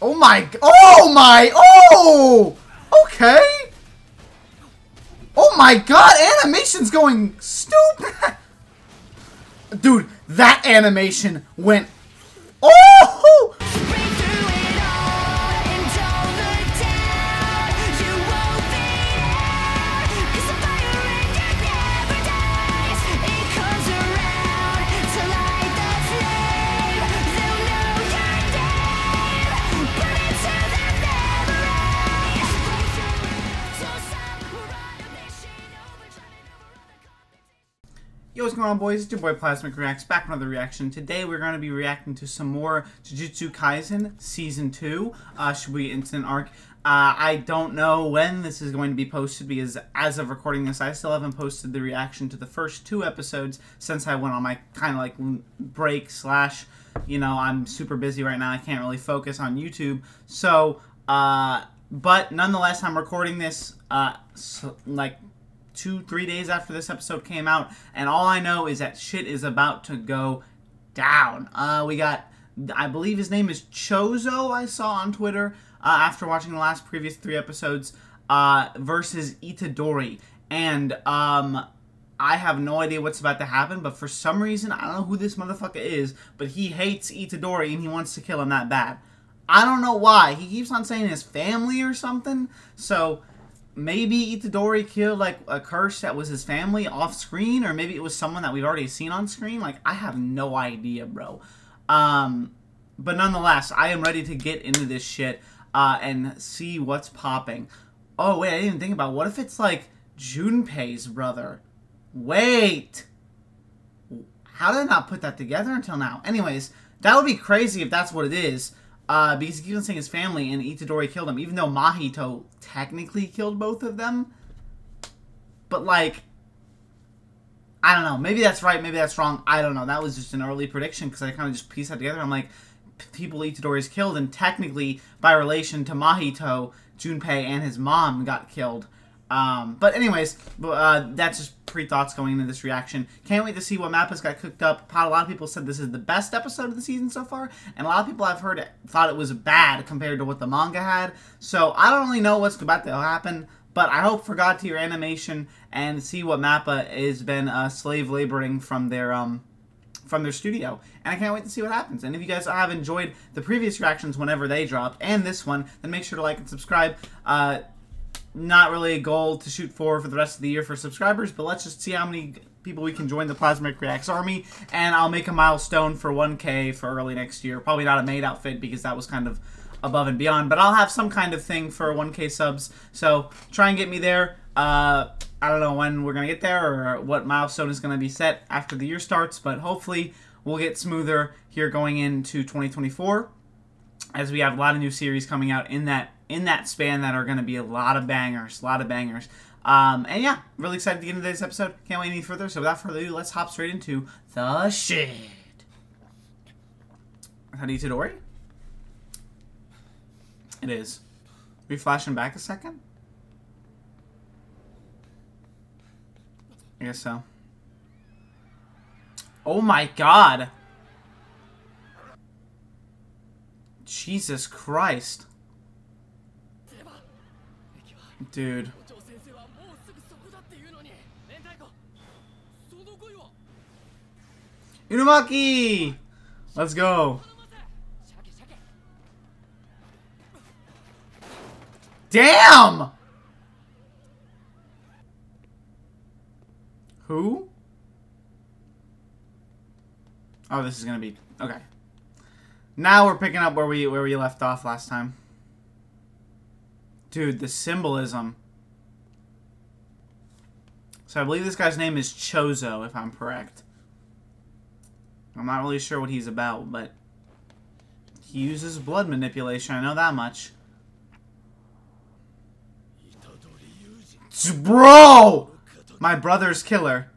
Oh my, oh my, oh! Okay! Oh my god, animation's going stupid! Dude, that animation went... Oh! Yo, what's going on, boys? It's your boy PlasmaRic Reacts back with another reaction. Today, we're going to be reacting to some more Jujutsu Kaisen Season 2, uh, Shibuya Incident Arc. Uh, I don't know when this is going to be posted because as of recording this, I still haven't posted the reaction to the first two episodes since I went on my kind of like break slash, you know, I'm super busy right now. I can't really focus on YouTube. So, uh, but nonetheless, I'm recording this, uh, so, like two, three days after this episode came out, and all I know is that shit is about to go down. Uh, we got, I believe his name is Choso, I saw on Twitter uh, after watching the last previous three episodes, uh, versus Itadori. And, um, I have no idea what's about to happen, but for some reason, I don't know who this motherfucker is, but he hates Itadori and he wants to kill him that bad. I don't know why. He keeps on saying his family or something, so maybe Itadori killed like a curse that was his family off screen, or maybe it was someone that we've already seen on screen. Like I have no idea, bro. Um, but nonetheless, I am ready to get into this shit uh, and see what's popping. Oh wait, I didn't even think about what if it's like Junpei's brother. Wait, how did I not put that together until now? Anyways, that would be crazy if that's what it is. Uh, because he keeps on saying his family and Itadori killed him, even though Mahito technically killed both of them. But, like, I don't know. Maybe that's right, maybe that's wrong. I don't know. That was just an early prediction because I kind of just pieced that together. I'm like, people Itadori's killed, and technically, by relation to Mahito, Junpei and his mom got killed. Um, but anyways, uh, that's just pre-thoughts going into this reaction. Can't wait to see what Mappa's got cooked up. A lot of people said this is the best episode of the season so far, and a lot of people I've heard thought it was bad compared to what the manga had. So I don't really know what's about to happen, but I hope for God tier animation and see what Mappa has been uh, slave laboring from their um from their studio. And I can't wait to see what happens. And if you guys have enjoyed the previous reactions whenever they dropped, and this one, then make sure to like and subscribe. Uh, not really a goal to shoot for for the rest of the year for subscribers, but let's just see how many people we can join the PlasmaRic Reacts army, and I'll make a milestone for 1k for early next year. Probably not a maid outfit because that was kind of above and beyond, but I'll have some kind of thing for 1k subs, so try and get me there. Uh, I don't know when we're going to get there or what milestone is going to be set after the year starts, but hopefully we'll get smoother here going into 2024 as we have a lot of new series coming out in that in that span that are going to be a lot of bangers, a lot of bangers. Um, and yeah, really excited to get into this episode. Can't wait any further. So without further ado, let's hop straight into the shit. Honey Tadori? It is. Are we flashing back a second? I guess so. Oh my god! Jesus Christ. Dude. Inumaki! Let's go. Damn! Who? Oh, this is gonna be okay. Now we're picking up where we where we left off last time. Dude, the symbolism. So I believe this guy's name is Choso, if I'm correct. I'm not really sure what he's about, but he uses blood manipulation. I know that much. Bro! My brother's killer.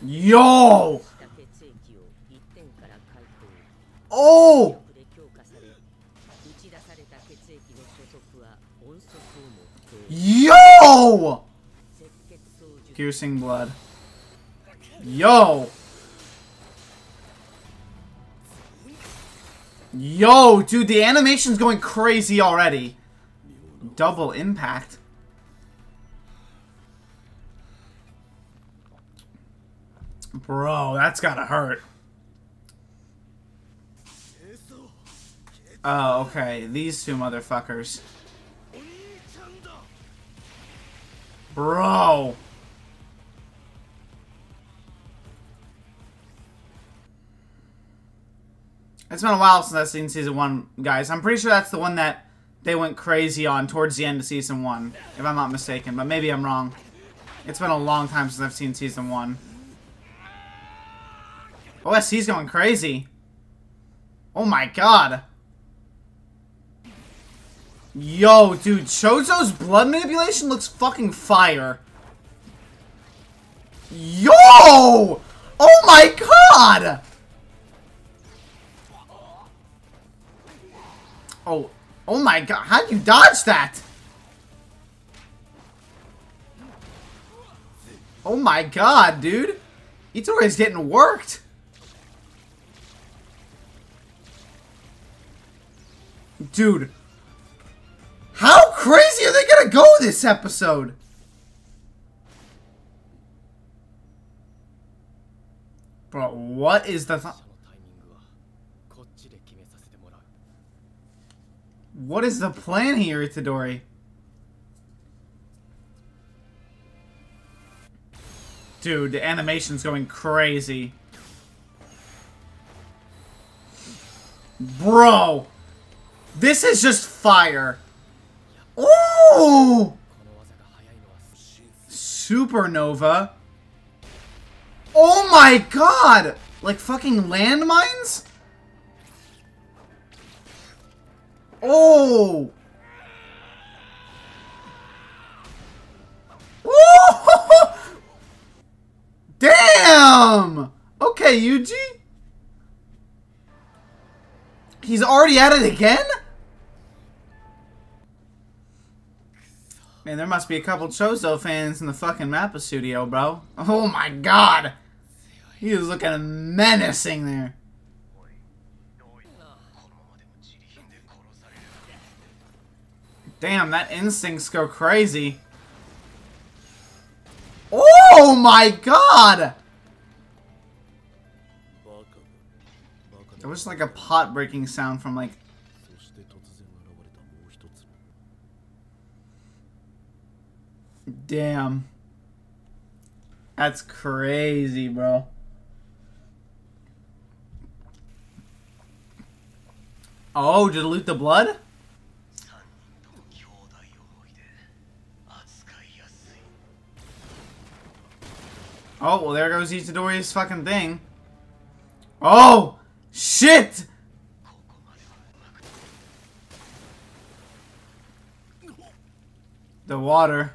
Yo! Oh! Yo! Piercing blood. Yo! Yo, dude, the animation's going crazy already. Double impact. Bro, that's gotta hurt. Oh, okay. These two motherfuckers. Bro. It's been a while since I've seen season one, guys. I'm pretty sure that's the one that they went crazy on towards the end of season one, if I'm not mistaken. But maybe I'm wrong. It's been a long time since I've seen season one. OST's going crazy. Oh my god. Yo, dude, Choso's blood manipulation looks fucking fire. Yo! Oh my god! Oh, oh my god, how'd you dodge that? Oh my god, dude. Itadori's getting worked. Dude. Go this episode? Bro, what is the... What is the plan here, Itadori? Dude, the animation's going crazy. Bro! This is just fire. Ooh! Supernova. Oh my god! Like fucking landmines? Oh! Oh! Damn! Okay, Yuji. He's already at it again? Man, there must be a couple Choso fans in the fucking Mappa studio, bro. Oh my god! He is looking menacing there. Damn, that instincts go crazy. Oh my god! It was like a pot breaking sound from like... Damn. That's crazy, bro. Oh, loot the blood? Oh, well there goes Itadori's fucking thing. Oh! Shit! The water.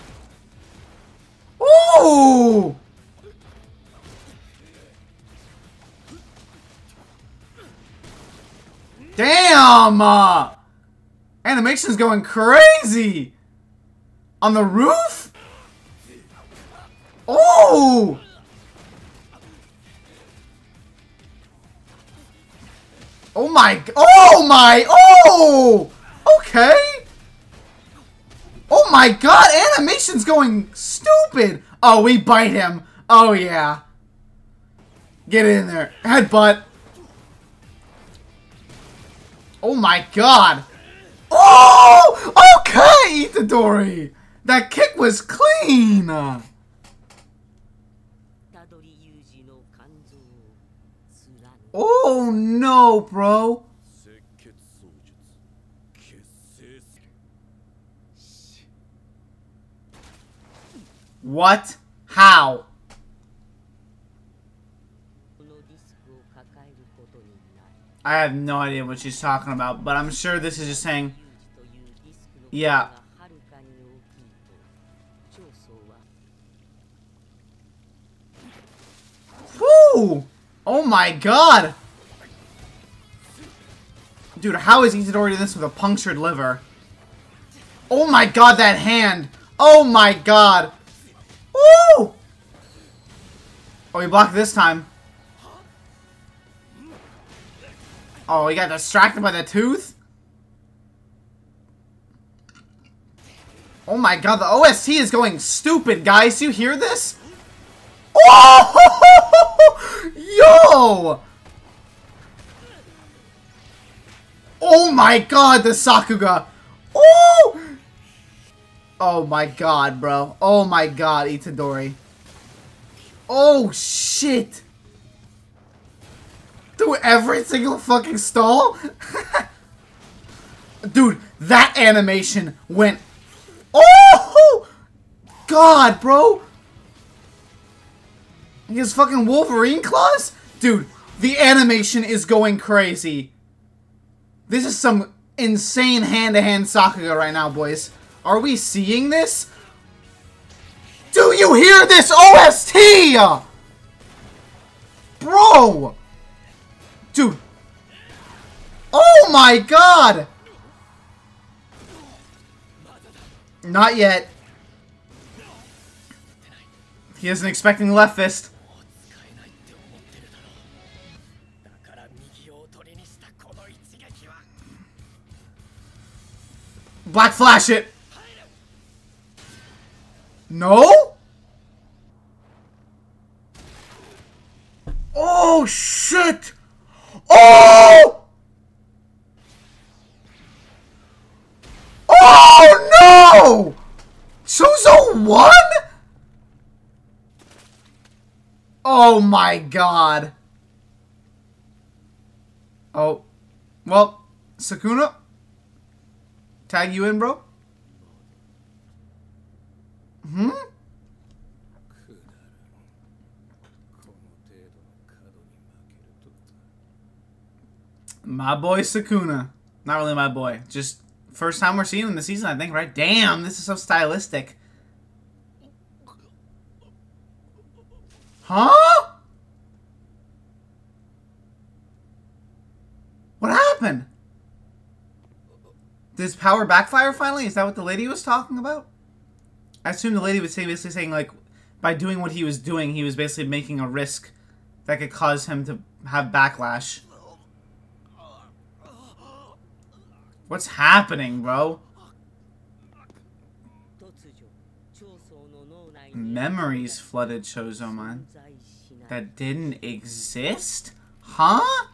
Damn! Uh, animation's going crazy! On the roof? Oh! Oh my, oh my, oh! Okay! Oh my god, animation's going stupid! Oh, we bite him. Oh yeah. Get in there. Headbutt. Oh my god. Oh! Okay, Itadori! That kick was clean! Oh no, bro! What? How? I have no idea what she's talking about, but I'm sure this is just saying, yeah. Woo! Oh my god! Dude, how is Itadori this with a punctured liver? Oh my god, that hand! Oh my god! Oh, he blocked this time. Oh, he got distracted by the tooth? Oh my god, the OST is going stupid, guys. You hear this? Oh! Yo! Oh my god, the Sakuga! Oh! Oh my god, bro. Oh my god, Itadori. Oh, shit! Through every single fucking stall? Dude, that animation went... Oh! God, bro! His fucking Wolverine claws? Dude, the animation is going crazy. This is some insane hand-to-hand -hand Sakuga right now, boys. Are we seeing this? Do you hear this OST? Bro! Dude. Oh my god! Not yet. He isn't expecting left fist. Black Flash it! No? Oh, shit! Oh! Oh, no! Choso won? Oh, my God. Oh. Well, Sukuna? Tag you in, bro? Hmm? My boy Sukuna. Not really my boy. Just first time we're seeing him this season, I think, right? Damn, this is so stylistic. Huh? What happened? Does power backfire finally? Is that what the lady was talking about? I assume the lady was saying, basically saying, like, by doing what he was doing, he was basically making a risk that could cause him to have backlash. What's happening, bro? Memories flooded Chozoman. That didn't exist? Huh?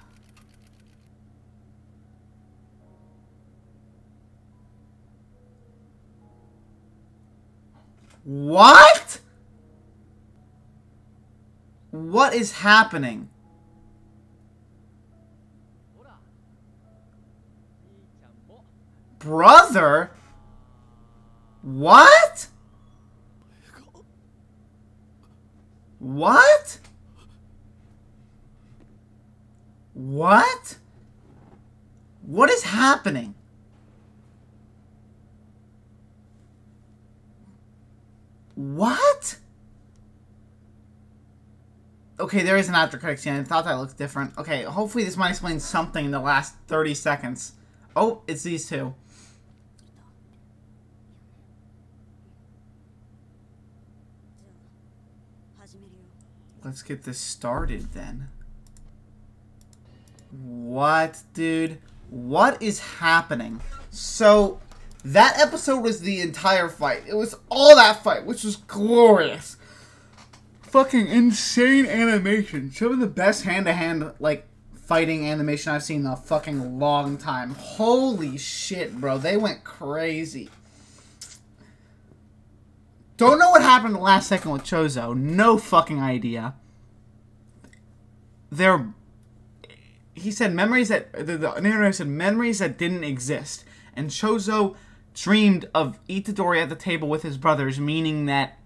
What? What is happening? Brother? What? What? What? What is happening? What? Okay, there is an after credits scene. I thought that looked different. Okay, hopefully this might explain something in the last 30 seconds. Oh, it's these two. Let's get this started then. What, dude? What is happening? So, that episode was the entire fight. It was all that fight, which was glorious. Fucking insane animation. Some of the best hand-to-hand, -hand, like, fighting animation I've seen in a fucking long time. Holy shit, bro. They went crazy. Don't know what happened the last second with Choso. No fucking idea. There, he said memories that the, the narrator said memories that didn't exist, and Choso dreamed of Itadori at the table with his brothers, meaning that,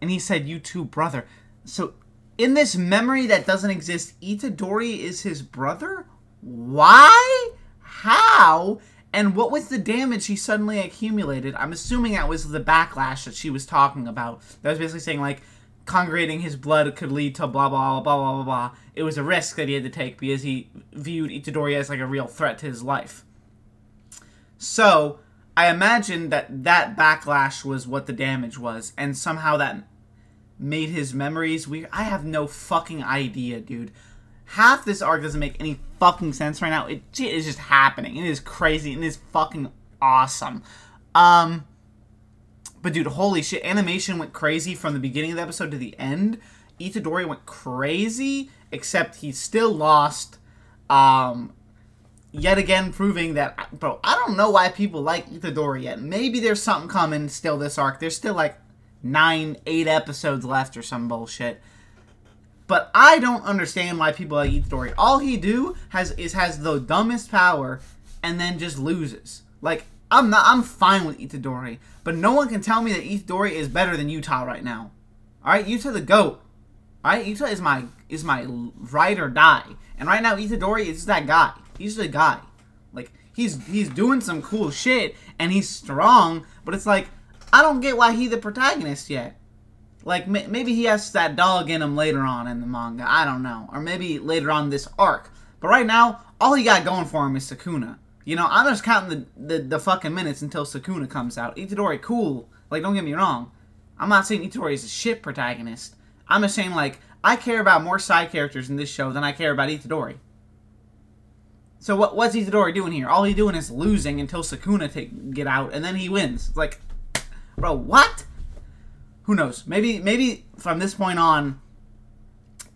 and he said, "You too, brother." So, in this memory that doesn't exist, Itadori is his brother. why? How? And what was the damage he suddenly accumulated? I'm assuming that was the backlash that she was talking about. That was basically saying, like, congregating his blood could lead to blah, blah, blah, blah, blah, blah. It was a risk that he had to take because he viewed Itadori as, like, a real threat to his life. So, I imagine that that backlash was what the damage was, and somehow that made his memories weird. I have no fucking idea, dude. Half this arc doesn't make any fucking sense right now. It is just happening. It is crazy it is fucking awesome. Um, but dude, holy shit, animation went crazy from the beginning of the episode to the end. Itadori went crazy, except he still lost. Um, yet again proving that, bro, I don't know why people like Itadori yet. Maybe there's something coming still this arc. There's still like nine, eight episodes left or some bullshit. But I don't understand why people like Itadori. All he do has is has the dumbest power and then just loses. Like I'm not I'm fine with Itadori, but no one can tell me that Itadori is better than Yuta right now. Alright, Yuta the GOAT. Alright, Yuta is my is my ride or die. And right now Itadori is that guy. He's the guy. Like he's he's doing some cool shit and he's strong, but it's like I don't get why he's the protagonist yet. Like, maybe he has that dog in him later on in the manga. I don't know. Or maybe later on this arc. But right now, all he got going for him is Sukuna. You know, I'm just counting the, the, the fucking minutes until Sukuna comes out. Itadori, cool. Like, don't get me wrong. I'm not saying Itadori is a shit protagonist. I'm just saying, like, I care about more side characters in this show than I care about Itadori. So what, what's Itadori doing here? All he's doing is losing until Sukuna take, get out, and then he wins. It's like, bro, what? who knows? Maybe maybe from this point on,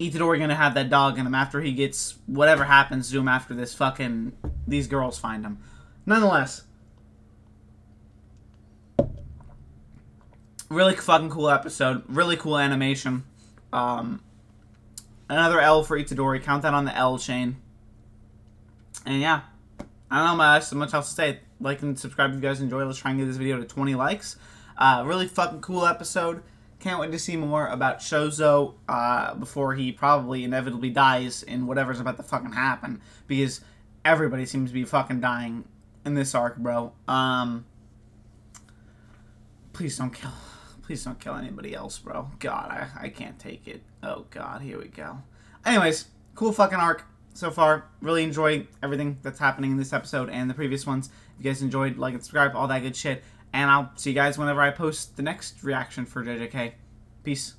Itadori gonna have that dog in him after he gets whatever happens to him after this fucking these girls find him. Nonetheless, really fucking cool episode. Really cool animation. Um, another L for Itadori. Count that on the L chain. And yeah, I don't know much, much else to say. Like and subscribe if you guys enjoy. Let's try and get this video to 20 likes. Uh, really fucking cool episode. Can't wait to see more about Choso uh, before he probably inevitably dies in whatever's about to fucking happen. Because everybody seems to be fucking dying in this arc, bro. Um, please don't kill. Please don't kill anybody else, bro. God, I, I can't take it. Oh, God, here we go. Anyways, cool fucking arc so far. Really enjoy everything that's happening in this episode and the previous ones. If you guys enjoyed, like and subscribe, all that good shit. And I'll see you guys whenever I post the next reaction for JJK. Peace.